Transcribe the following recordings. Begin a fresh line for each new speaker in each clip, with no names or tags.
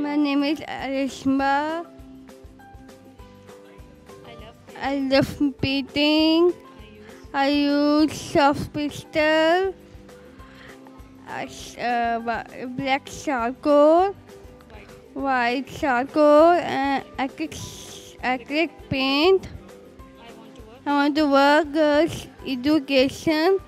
My name is Arishma. I love painting. I use soft s- uh, black charcoal, white charcoal, and acrylic, acrylic paint. I want to work girls education.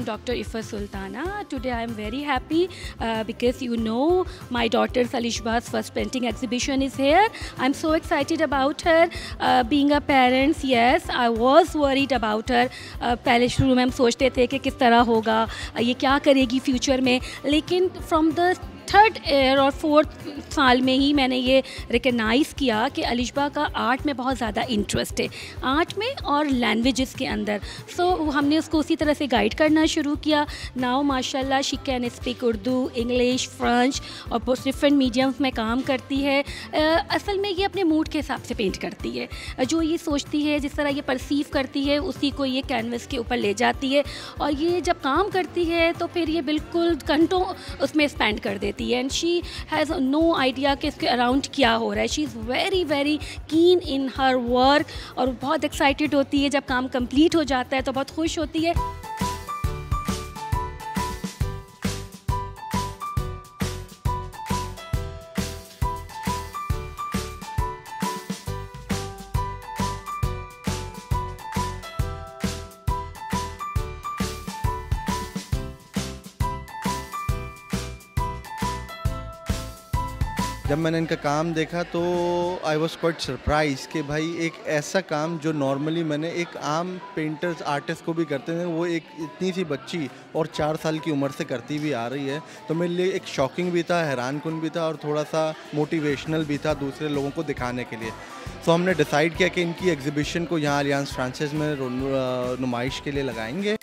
am Dr. Ifa Sultana. Today I am very happy uh, because you know my daughter Salishba's first painting exhibition is here. I'm so excited about her. Uh, being a parent, yes, I was worried about her. Uh, पहले शुरू में हम सोचते थे कि किस तरह होगा ये क्या करेगी फ्यूचर में लेकिन फ्रॉम द थर्ड ईयर और फोर्थ साल में ही मैंने ये रिकगनाइज़ किया कि अलिशबा का आर्ट में बहुत ज़्यादा इंटरेस्ट है। आर्ट में और लैंग्वेजेस के अंदर। सो so, हमने उसको उसी तरह से गाइड करना शुरू किया। नाउ माशाल्लाह she can speak Urdu English French और डिफरेंट मीडियम्स में काम करती है। असल में ये अपने मूड के हिसाब से पेंट करती है। जो ये सोचती है जिस तरह ये परसीव करती है उसी को ये कैनवस के ऊपर ले जाती है। और ये जब काम करती है तो फिर ये बिल्कुल घंटों उसमें स्पेंड कर देती है and she has no idea कि इसके अराउंड क्या हो रहा है. She is very very keen in her work और बहुत एक्साइटेड होती है. जब काम कंप्लीट हो जाता है तो बहुत खुश होती है.
जब मैंने इनका काम देखा तो आई वॉज़ क्वाइट सरप्राइज़ कि भाई एक ऐसा काम जो नॉर्मली मैंने एक आम पेंटर्स आर्टिस्ट को भी करते हैं, वो एक इतनी सी बच्ची और चार साल की उम्र से करती भी आ रही है। तो मेरे लिए एक शॉकिंग भी था हैरान कन भी था और थोड़ा सा मोटिवेशनल भी था दूसरे लोगों को दिखाने के लिए। तो हमने डिसाइड किया कि इनकी एग्जीबिशन को यहाँ अलियांस फ्रांसिस में नुमाइश के लिए लगाएँगे।